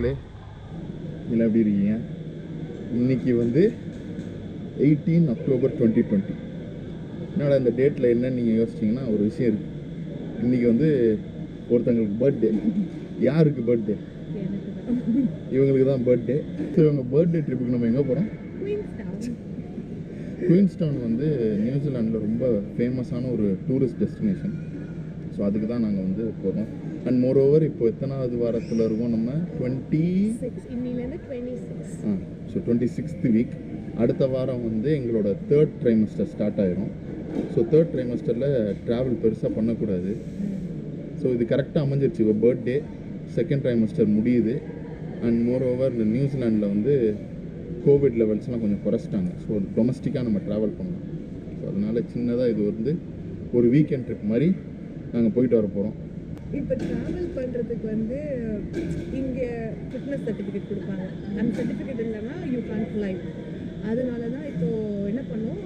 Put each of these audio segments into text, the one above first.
மக்களே இல்லை எப்படி இருக்கீங்க இன்னைக்கு வந்து எயிட்டீன் அக்டோபர் டுவெண்ட்டி டுவெண்ட்டி என்னடா இந்த டேட்டில் என்னன்னு நீங்கள் யோசிச்சிங்கன்னா ஒரு விஷயம் இருக்குது இன்றைக்கி வந்து ஒருத்தங்களுக்கு பர்த்டே யாருக்கு பர்த்டே இவங்களுக்கு தான் பர்த்டே ஸோ இவங்க பர்த்டே ட்ரிப்புக்கு நம்ம எங்கே போகிறோம் குயின்ஸ்டவுன் வந்து நியூசிலாண்டில் ரொம்ப ஃபேமஸான ஒரு டூரிஸ்ட் டெஸ்டினேஷன் ஸோ அதுக்கு தான் நாங்கள் வந்து போகிறோம் அண்ட் மோர் ஓவர் இப்போ எத்தனாவது வாரத்தில் இருக்கோம் நம்ம? Twenty ah so twenty sixth week அடுத்த வாரம் வந்து எங்களோட தேர்ட் ட்ரைமஸ்டர் ஸ்டார்ட் ஆயிரும். ஸோ தேர்ட் ட்ரைமஸ்டரில் ட்ராவல் பெருசாக பண்ணக்கூடாது. ஸோ இது கரெக்டாக அமைஞ்சிருச்சு. இப்போ பர்த்டே செகண்ட் ட்ரைமஸ்டர் முடியுது. அண்ட் மோர் ஓவர் இந்த நியூசிலாண்டில் வந்து கோவிட் லெவல்ஸ்லாம் கொஞ்சம் குறைச்சிட்டாங்க. ஸோ டொமஸ்டிக்காக நம்ம ட்ராவல் பண்ணலாம் ஸோ அதனால் சின்னதாக இது வந்து ஒரு வீக்கெண்ட் ட்ரிப் மாதிரி நாங்கள் போயிட்டு வர போகிறோம் இப்போ ட்ராவல் பண்ணுறதுக்கு வந்து இங்கே ஃபிட்னஸ் சர்டிஃபிகேட் கொடுப்பாங்க. அந்த சர்டிஃபிகேட் இல்லைன்னா யூ கான் ஃப்ளை அதனால தான் இப்போ என்ன பண்ணோம்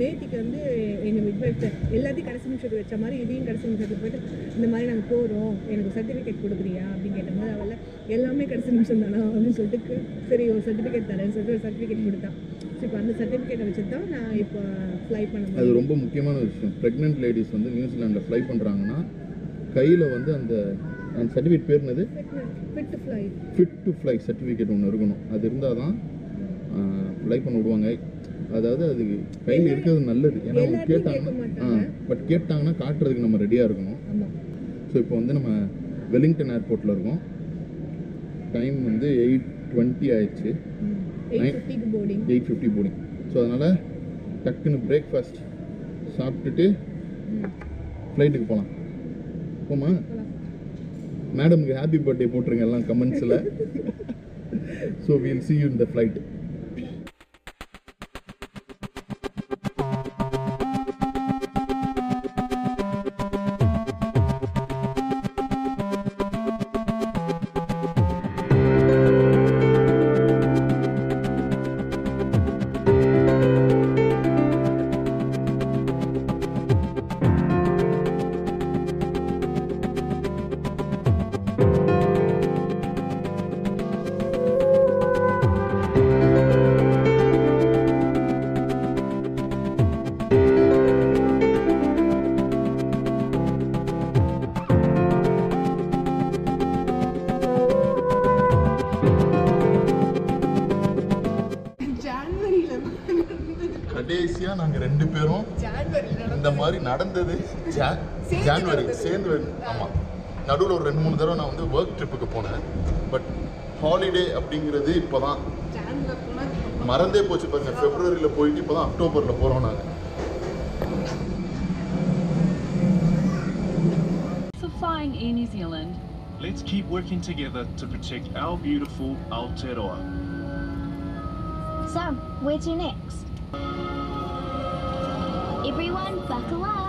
நேத்திக்கு வந்து எங்கள் மிட்வைஃப் எல்லாத்தையும் கடைசி நிமிஷத்துக்கு வச்ச மாதிரி இதையும் கடைசி நிமிஷத்துக்கு போயிட்டு இந்த மாதிரி நாங்கள் போகிறோம் எனக்கு சர்டிஃபிகேட் கொடுக்குறியா? அப்படின்னு கேட்டபோது அவள் எல்லாமே கடைசி நிமிஷம் தானா? அப்படின்னு சொல்லிட்டு சரி ஒரு சர்டிஃபிகேட் தரேன்னு சொல்லிட்டு ஒரு சர்டிஃபிகேட் கொடுத்தான் ஸோ இப்போ அந்த சர்டிஃபிகேட்டை வச்சு தான் நான் இப்போ ஃப்ளை பண்ண அது ரொம்ப முக்கியமான விஷயம். ப்ரெக்னென்ட் லேடிஸ் வந்து நியூசிலாண்டில் ஃப்ளை பண்ணுறாங்கன்னா கையில் வந்து அந்த அந்த சர்டிஃபிகேட் பேர் என்னது? ஃபிட் டு ஃப்ளை சர்டிஃபிகேட் ஒன்று இருக்கணும். அது இருந்தால் தான் ஃப்ளை பண்ண விடுவாங்க. அதாவது அது கையில் இருக்கிறது நல்லது. ஏன்னா அவங்க கேட்டாங்கன்னா மாட்டாங்க. பட் கேட்டாங்கன்னா காட்டுறதுக்கு நம்ம ரெடியாக இருக்கணும். ஸோ இப்போ வந்து நம்ம வெலிங்டன் ஏர்போர்ட்டில் இருக்கோம். டைம் வந்து எயிட் டுவெண்ட்டி ஆயிடுச்சு. எயிட் ஃபிஃப்டி போர்டிங் ஸோ அதனால் டக்குன்னு பிரேக்ஃபாஸ்ட் சாப்பிட்டுட்டு ஃப்ளைட்டுக்கு போகலாம் போமா மேடமுக்கு ஹாப்பி பர்த்டே போட்டுருங்க எல்லாம் கமெண்ட்ஸில் so we'll see you in the flight நடந்தது ஜான்வரி சேர்ந்து ஆமாம் நடுவில் ஒரு ரெண்டு மூணு தடவை நான் வந்து ஒர்க் ட்ரிப்புக்கு போனேன் பட் ஹாலிடே அப்படிங்கிறது இப்போ தான் மறந்தே போச்சு பாருங்க பிப்ரவரியில் போயிட்டு இப்போ தான் அக்டோபரில் போகிறோம் நாங்கள் flying Air New Zealand, Let's keep working together to protect our beautiful Aotearoa. So, where to next? Everyone, buckle up.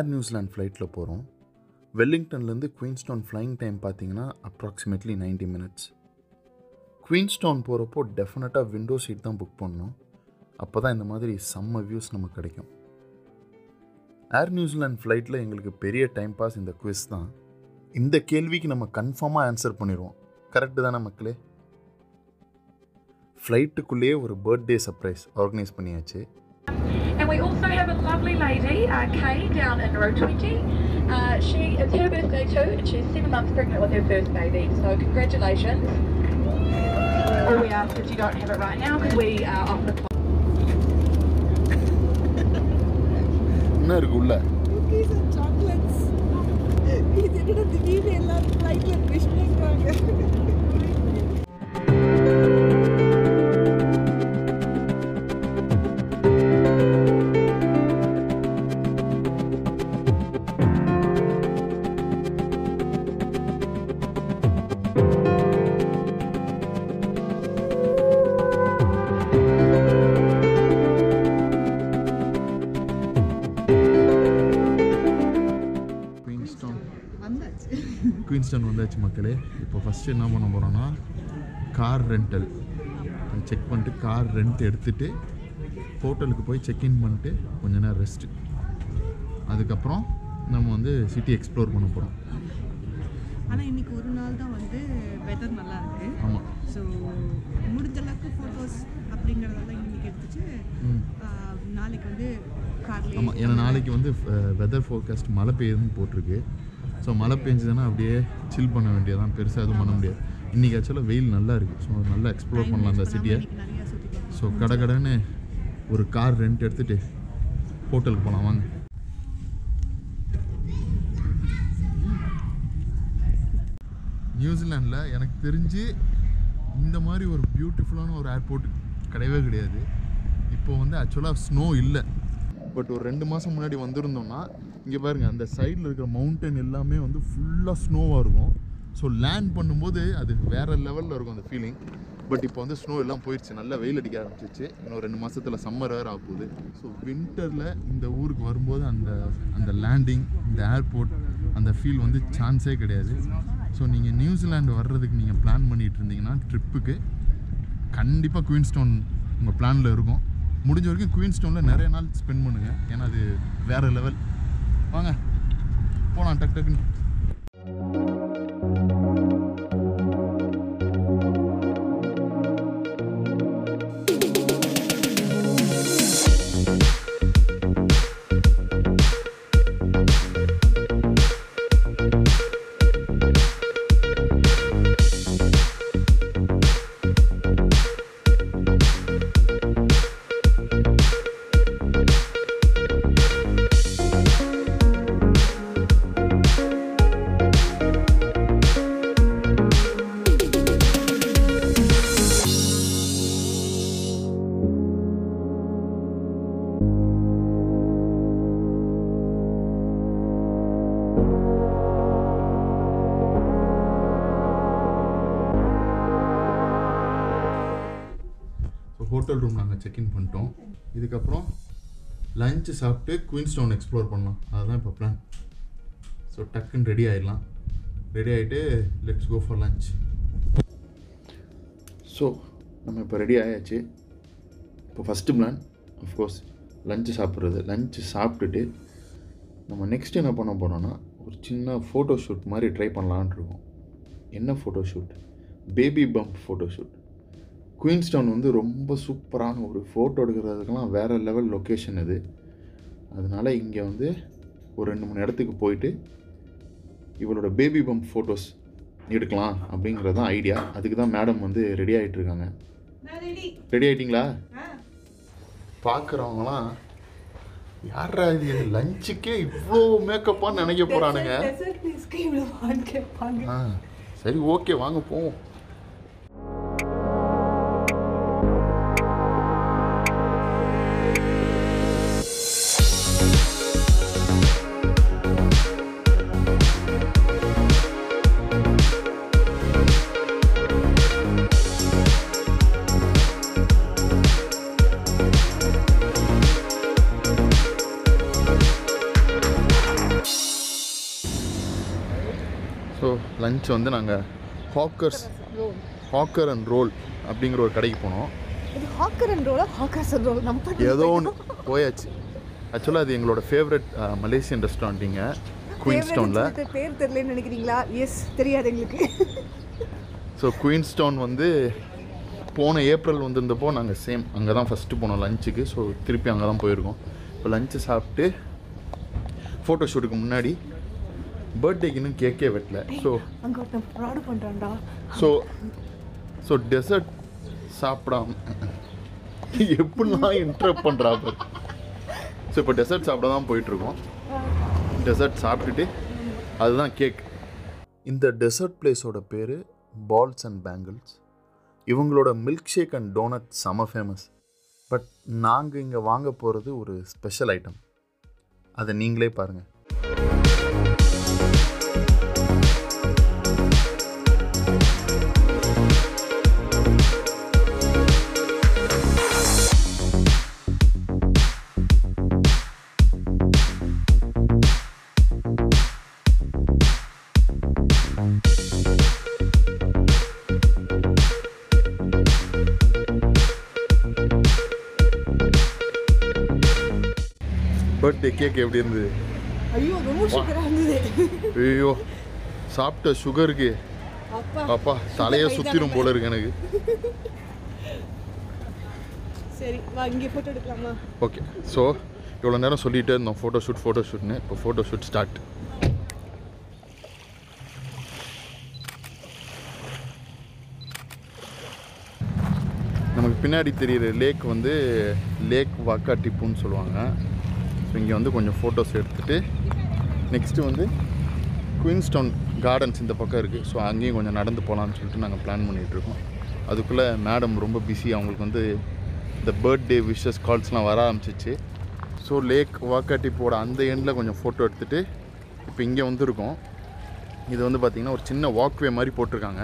Air New Zealand ஃப்ளைட்டில் போகிறோம் வெல்லிங்டன்லேருந்து குயின்ஸ்டோன் ஃப்ளைங் டைம் பார்த்தீங்கன்னா அப்ராக்சிமேட்லி 90 மினிட்ஸ் குயின்ஸ்டோன் போகிறப்போ டெஃபினட்டாக விண்டோ சீட் தான் book பண்ணணும் அப்போ தான் இந்த மாதிரி செம்ம வியூஸ் நமக்கு கிடைக்கும். ஏர் நியூசிலாண்ட் ஃப்ளைட்டில் எங்களுக்கு பெரிய டைம் பாஸ் இந்த குவிஸ் தான். இந்த கேள்விக்கு நம்ம கன்ஃபார்மாக ஆன்சர் பண்ணிடுவோம். கரெக்டு தானே மக்களே? ஃப்ளைட்டுக்குள்ளேயே ஒரு பர்த்டே சர்ப்ரைஸ் ஆர்கனைஸ் பண்ணியாச்சு. we also have a lovely lady, uh, Kay, down in row 20. Uh, she It's her birthday too, and she's seven months pregnant with her first baby, so congratulations. All we ask is you don't have it right now, because we are off the clock. Nergulla. Cookies and chocolates. He did it on the TV and not like it. Queenstown வந்தாச்சு மக்களே. இப்போ first என்ன பண்ண போகிறோன்னா car rental check பண்ணிட்டு car rent எடுத்துகிட்டு ஹோட்டலுக்கு போய் செக்இன் பண்ணிட்டு கொஞ்ச நேரம் ரெஸ்ட்டு அதுக்கப்புறம் நம்ம வந்து சிட்டி எக்ஸ்ப்ளோர் பண்ண போகிறோம் ஆனால் இன்னைக்கு ஒரு நாள் தான் வந்து வெதர் நல்லா ஆமாம் ஸோ முடிஞ்ச அளவுக்கு ஃபோட்டோஸ் அப்படிங்கிறதெல்லாம் எடுத்துச்சு நாளைக்கு வந்து கார்லேயே ஆமாம் ஏன்னா நாளைக்கு வந்து வெதர் ஃபோர்காஸ்ட் மழை பெய்யுதுன்னு போட்டிருக்கு. ஸோ மழை பெஞ்சதுன்னா அப்படியே சில் பண்ண வேண்டியதான் பெருசாக எதுவும் பண்ண முடியாது. இன்றைக்கி ஆக்சுவலாக வெயில் நல்லா இருக்குது ஸோ நல்லா எக்ஸ்ப்ளோர் பண்ணலாம் அந்த சிட்டியை ஸோ கடை கடைன்னு ஒரு கார் ரெண்ட் எடுத்துகிட்டு ஹோட்டலுக்கு போகலாம் வாங்க. நியூசிலாண்டில் எனக்கு தெரிஞ்சு இந்த மாதிரி ஒரு பியூட்டிஃபுல்லான ஒரு ஏர்போர்ட் கிடையவே கிடையாது. இப்போ வந்து ஆக்சுவலாக ஸ்னோ இல்லை. பட் ஒரு ரெண்டு மாதம் முன்னாடி வந்திருந்தோம்னா இங்கே பாருங்க அந்த சைடில் இருக்கிற மவுண்டன் எல்லாமே வந்து ஃபுல்லாக ஸ்னோவாக இருக்கும். ஸோ லேண்ட் பண்ணும்போது அது வேறு லெவலில் இருக்கும் அந்த ஃபீலிங் பட் இப்போ வந்து ஸ்னோ எல்லாம் போயிடுச்சு. நல்லா வெயில் அடிக்க ஆரம்பிச்சிச்சு. இன்னும் ரெண்டு மாதத்தில் சம்மர் வேறு ஆக போகுது. ஸோ வின்டரில் இந்த ஊருக்கு வரும்போது அந்த அந்த லேண்டிங் இந்த ஏர்போர்ட் அந்த ஃபீல் வந்து சான்ஸே கிடையாது. ஸோ நீங்கள் நியூசிலாண்டு வர்றதுக்கு நீங்கள் பிளான் பண்ணிகிட்டு இருந்தீங்கன்னா ட்ரிப்புக்கு கண்டிப்பாக குயின்ஸ்டோன் உங்கள் பிளானில் இருக்கும். முடிஞ்ச வரைக்கும் குயின்ஸ்டோனில் நிறைய நாள் ஸ்பெண்ட் பண்ணுங்கள் ஏன்னா அது வேறு லெவல் வாங்க. போகலாம் டக் டக்குன்னு. செக்இன் பண்ணிட்டோம். இதுக்கப்புறம் லஞ்சு சாப்பிட்டு குயின்ஸ்டவுன் எக்ஸ்ப்ளோர் பண்ணலாம். அதுதான் இப்போ பிளான் ஸோ டக்குன்னு ரெடி ஆகிடலாம் ரெடி ஆகிட்டு let's go for lunch so நம்ம இப்போ ரெடி ஆயாச்சு. இப்போ first plan of course lunch சாப்பிட்றது. லஞ்சு சாப்பிட்டுட்டு நம்ம நெக்ஸ்ட் என்ன பண்ண போகிறோன்னா ஒரு சின்ன ஃபோட்டோ ஷூட் மாதிரி ட்ரை பண்ணலான்னு இருக்கோம். என்ன photo shoot baby bump photo shoot Queenstown வந்து ரொம்ப சூப்பரான ஒரு ஃபோட்டோ எடுக்கிறதுக்கெல்லாம் வேறு லெவல் லொக்கேஷன் இது அதனால் இங்கே வந்து ஒரு ரெண்டு மூணு இடத்துக்கு போயிட்டு இவளோட பேபி பம்ப் ஃபோட்டோஸ் எடுக்கலாம் அப்படிங்கிறது தான் ஐடியா அதுக்கு தான் மேடம் வந்து ரெடி ஆகிட்டு இருக்காங்க ரெடி ஆகிட்டிங்களா பார்க்குறவங்களாம் யாரா இது லஞ்சுக்கே இவ்வளோ மேக்கப்பான்னு நினைக்க போகிறானுங்க சரி ஓகே வாங்க போவோம் ஸோ லஞ்ச் வந்து நாங்கள் ஹாக்கர்ஸ் ஹாக்கர் அண்ட் ரோல் அப்படிங்கிற ஒரு கடைக்கு போனோம். இது ஹாக்கர் அண்ட் ரோலா ஹாக்கர்ஸ் அண்ட் ரோல் நம்ம ஏதோ ஒன்று போயாச்சு. ஆக்சுவலாக அது எங்களோட ஃபேவரட் மலேசியன் ரெஸ்டாரண்ட்டிங்க குயின்ஸ்டோனில் பேர் தெரியலன்னு நினைக்கிறீங்களா? எஸ் தெரியாது எங்களுக்கு. ஸோ குயின்ஸ்டோன் வந்து போன ஏப்ரல் வந்திருந்தப்போ நாங்கள் சேம் அங்கே தான் ஃபஸ்ட்டு போனோம் லஞ்சுக்கு ஸோ திருப்பி அங்கே தான் போயிருக்கோம். இப்போ லஞ்சு சாப்பிட்டு ஃபோட்டோ ஷூட்டுக்கு முன்னாடி பர்த்டேக்கு இன்னும் கேக்கே வெட்டல. ஸோ அங்க ஒருத்தன் ஃப்ராடு பண்றான்டா. ஸோ ஸோ டெசர்ட் சாப்பிடாம எப்படிலாம் இன்டரப்ட் பண்ணுறா ஸோ இப்போ டெசர்ட் சாப்பிட தான் போயிட்டுருக்கோம். டெசர்ட் சாப்பிட்டுட்டு அதுதான் கேக் இந்த டெசர்ட் பிளேஸோட பேர் பால்ஸ் அண்ட் பேங்கிள்ஸ் இவங்களோட மில்க் ஷேக் அண்ட் டோனட் செம ஃபேமஸ் பட் நாங்கள் இங்கே வாங்க போகிறது ஒரு ஸ்பெஷல் ஐட்டம் அதை நீங்களே பாருங்கள் பர்த்டே கேக் எப்படி இருந்தது? ஐயோ ரொம்ப சூப்பராக இருந்தது. ஐயோ சாப்பிட்ட சுகருக்கு அப்பா. தலையை சுத்திரும் போல இருக்கு எனக்கு. சரி வா இங்கே ஃபோட்டோ எடுக்கலாமா? ஓகே ஸோ இவ்வளோ நேரம் சொல்லிகிட்டே இருந்தோம். ஃபோட்டோ ஷூட் ஃபோட்டோ ஷூட்னு இப்போ ஃபோட்டோ ஷூட் ஸ்டார்ட் நமக்கு பின்னாடி தெரியிற லேக் வந்து லேக் வாக்கா டிப்புன்னு சொல்லுவாங்க. ஸோ இங்கே வந்து கொஞ்சம் ஃபோட்டோஸ் எடுத்துகிட்டு நெக்ஸ்ட்டு வந்து குயின்ஸ்டவுன் கார்டன்ஸ் இந்த பக்கம் இருக்குது ஸோ அங்கேயும் கொஞ்சம் நடந்து போகலான்னு சொல்லிட்டு நாங்கள் பிளான் பண்ணிகிட்ருக்கோம் அதுக்குள்ளே மேடம் ரொம்ப பிஸி அவங்களுக்கு வந்து இந்த பர்த்டே விஷஸ் கால்ஸ்லாம் வர ஆரம்பிச்சிச்சு. ஸோ லேக் வாக்காட்டிப்போட அந்த எண்டில் கொஞ்சம் ஃபோட்டோ எடுத்துகிட்டு இப்போ இங்கே வந்திருக்கோம். இது வந்து பார்த்திங்கன்னா ஒரு சின்ன வாக்வே மாதிரி போட்டிருக்காங்க.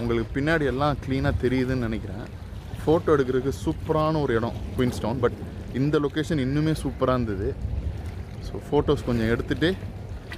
உங்களுக்கு பின்னாடி எல்லாம் க்ளீனாக தெரியுதுன்னு நினைக்கிறேன். ஃபோட்டோ எடுக்கிறதுக்கு சூப்பரான ஒரு இடம் குயின்ஸ்டவுன் பட் இந்த லொக்கேஷன் இன்னுமே சூப்பராக இருந்தது. ஸோ ஃபோட்டோஸ் கொஞ்சம் எடுத்துகிட்டு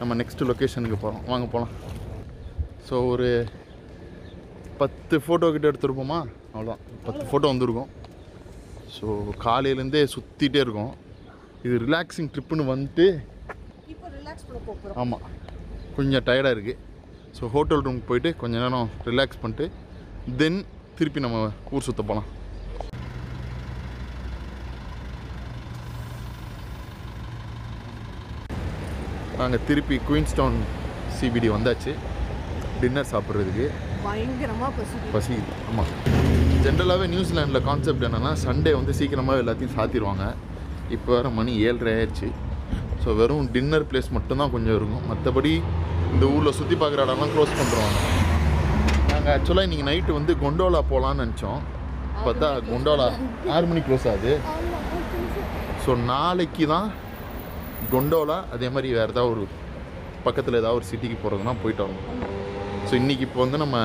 நம்ம நெக்ஸ்ட் லொக்கேஷனுக்கு போகிறோம் வாங்க போகலாம் ஸோ ஒரு பத்து ஃபோட்டோ கிட்ட எடுத்துருப்போமா? அவ்வளோதான் பத்து ஃபோட்டோ வந்திருக்கும். ஸோ காலையிலேருந்தே சுற்றிட்டே இருக்கோம். இது ரிலாக்ஸிங் ட்ரிப்புன்னு வந்துட்டு ஆமாம் கொஞ்சம் டயர்டாக இருக்குது ஸோ ஹோட்டல் ரூமுக்கு போயிட்டு கொஞ்ச நேரம் ரிலாக்ஸ் பண்ணிட்டு தென் திருப்பி நம்ம ஊர் சுற்ற போகலாம் நாங்கள் திருப்பி குயின்ஸ்டவுன் சிபிடி வந்தாச்சு. டின்னர் சாப்பிட்றதுக்கு. பயங்கரமாக பசி பசி ஆமாம் ஜென்ரலாகவே நியூசிலாண்டில் கான்செப்ட் என்னென்னா சண்டே வந்து சீக்கிரமாக எல்லாத்தையும் சாத்திடுவாங்க இப்போ வேறு மணி ஏழ்ரை ஆயிடுச்சு. ஸோ வெறும் டின்னர் பிளேஸ் மட்டும்தான் கொஞ்சம் இருக்கும். மற்றபடி இந்த ஊரில் சுற்றி பார்க்குற இடம்லாம் க்ளோஸ் பண்ணுறோம் நாங்கள் ஆக்சுவலாக இன்றைக்கி நைட்டு வந்து கொண்டோலா போகலான்னு நினச்சோம். பார்த்தா கொண்டோலா ஆறு மணிக்கு க்ளோஸ் ஆகுது. ஸோ நாளைக்கு தான் கொண்டோலா அதே மாதிரி வேறு ஏதாவது ஒரு பக்கத்தில் ஏதாவது ஒரு சிட்டிக்கு போகிறதுனா போயிட்டு வரணும். ஸோ இன்றைக்கி இப்போ வந்து நம்ம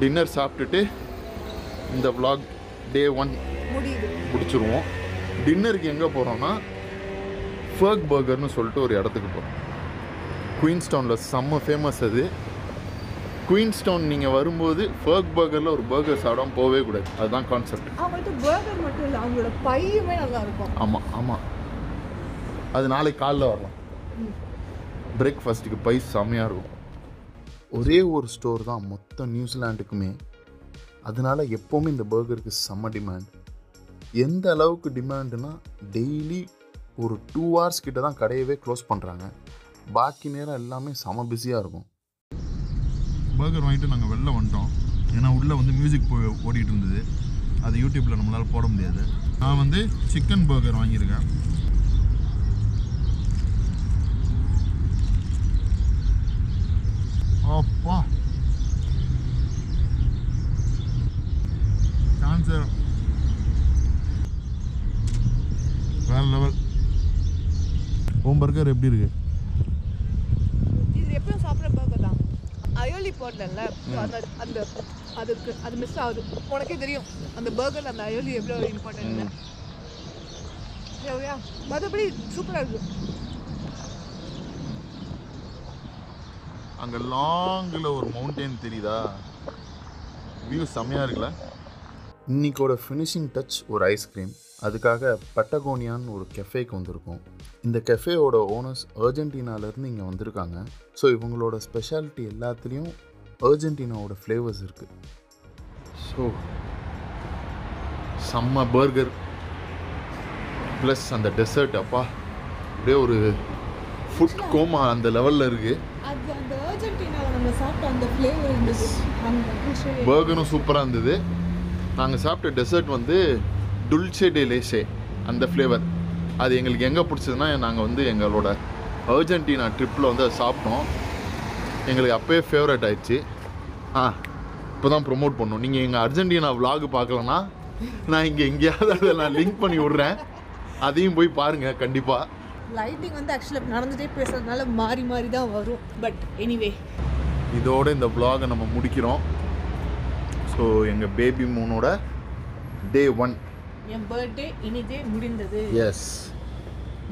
டின்னர் சாப்பிட்டுட்டு இந்த vlog டே ஒன் முடியுது. முடிச்சிருவோம். டின்னருக்கு எங்கே போகிறோம்னா ஃபர்க் பர்கர்னு சொல்லிட்டு ஒரு இடத்துக்கு போகிறோம் குயின்ஸ்டவுனில் செம்ம ஃபேமஸ் அது. குயின்ஸ்டவுன் நீங்கள் வரும்போது ஃபர்க் பர்கரில் ஒரு பர்கர் சாப்பிடாம போகவே கூடாது. அதுதான் கான்செப்ட் அவங்கள்ட்ட பர்கர் மட்டும் இல்லை அவங்களோட பையுமே நல்லா இருக்கும். ஆமாம் ஆமாம் அது நாளைக்கு காலைல வரலாம். பிரேக்ஃபாஸ்ட்டுக்கு பை செம்மையாக இருக்கும். ஒரே ஒரு ஸ்டோர் தான் மொத்த நியூசிலாண்டுக்குமே அதனால எப்போவுமே இந்த பர்கருக்கு செம்ம டிமாண்ட் எந்த அளவுக்கு டிமாண்டுனா டெய்லி ஒரு டூ ஹவர்ஸ் கிட்ட தான் கடையவே க்ளோஸ் பண்ணுறாங்க பாக்கி நேரம் எல்லாமே செம பிஸியாக இருக்கும். பர்கர் வாங்கிட்டு நாங்கள் வெளில வந்துட்டோம். ஏன்னா உள்ளே வந்து மியூசிக் போய் ஓடிட்டு இருந்தது. அது யூடியூப்பில் நம்மளால் போட முடியாது. நான் வந்து சிக்கன் பர்கர் வாங்கியிருக்கேன். அப்பா சான்சர் வேற லெவல் உன் பர்கர் எப்படி இருக்கு? இது எப்பயும் சாப்பிட்ற பர்கர் தான். அயோலி போடல அந்த அந்த அதுக்கு அது மிஸ் ஆகுது. உனக்கே தெரியும். அந்த பர்கர் அந்த அயோலி எவ்வளோ இம்பார்ட்டன்ட் மற்றபடி சூப்பராக இருக்கு. அங்கே லாங்கில் ஒரு மவுண்டெயின் தெரியுதா? வியூ செம்மையாக இருக்குல்ல? இன்னைக்கோட ஃபினிஷிங் டச் ஒரு ஐஸ்கிரீம் அதுக்காக பட்டகோனியான்னு ஒரு கெஃபேக்கு வந்திருக்கோம். இந்த கெஃபேயோட ஓனர்ஸ் அர்ஜென்டினாலேருந்து இங்கே வந்திருக்காங்க. ஸோ இவங்களோட ஸ்பெஷாலிட்டி எல்லாத்துலேயும் அர்ஜென்டினாவோட ஃப்ளேவர்ஸ் இருக்குது ஸோ செம்ம பர்கர் ப்ளஸ் அந்த டெசர்ட் அப்பா அப்படியே ஒரு ஃபுட் கோமா அந்த லெவலில் இருக்குது பர்கரும் சூப்பராக இருந்தது. நாங்கள் சாப்பிட்ட டெசர்ட் வந்து டுல்சே டே லேசே அந்த ஃப்ளேவர் அது எங்களுக்கு எங்கே பிடிச்சதுன்னா நாங்கள் வந்து எங்களோட அர்ஜென்டினா ட்ரிப்பில் வந்து அதை சாப்பிட்டோம். எங்களுக்கு அப்போயே ஃபேவரட் ஆயிடுச்சு. ஆ இப்போ தான் ப்ரொமோட் பண்ணோம். நீங்கள் எங்கள் அர்ஜென்டினா vlog பார்க்கலன்னா நான் இங்கே எங்கேயாவது அதை நான் லிங்க் பண்ணி விட்றேன். அதையும் போய் பாருங்கள் கண்டிப்பாக லைட்டிங் வந்து ஆக்சுவலாக நடந்துகிட்டே பேசுறதுனால மாறி மாறி தான் வரும். பட் எனிவே இதோட இந்த vlog-அ நம்ம முடிக்கிறோம். ஸோ எங்கள் பேபி மூனோட டே ஒன் என் பர்த்டே இனிதே முடிந்தது. எஸ்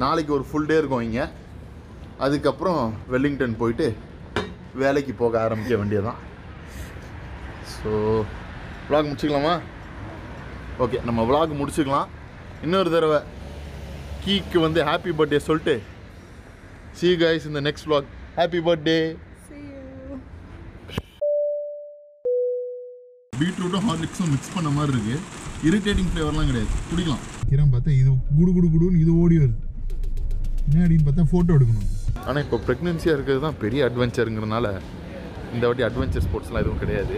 நாளைக்கு ஒரு ஃபுல் டே இருக்கும் இங்கே. அதுக்கப்புறம் வெல்லிங்டன் போயிட்டு வேலைக்கு போக ஆரம்பிக்க வேண்டியதுதான். ஸோ vlog முடிச்சுக்கலாமா? ஓகே நம்ம vlog முடிச்சுக்கலாம். இன்னொரு தடவை கீக்கு வந்து ஹாப்பி பர்த்டே சொல்லிட்டு. Guys in the next vlog. Happy birthday. பீட்ரூட்டும் ஹார்லிக்ஸும் மிக்ஸ் பண்ண மாதிரி இருக்கு. இரிட்டேட்டிங் ஃப்ளேவர்லாம் கிடையாது. குடிக்கலாம். கிரம் பார்த்தா இது குடு குடு குடுன்னு இது ஓடி வருது. என்ன அப்படின்னு பார்த்தா ஃபோட்டோ எடுக்கணும். ஆனால் இப்போ ப்ரெக்னென்சியாக இருக்கிறது தான் பெரிய அட்வென்ச்சருங்கிறனால இந்த வாட்டி அட்வென்ச்சர் ஸ்போர்ட்ஸ்லாம் எதுவும் கிடையாது.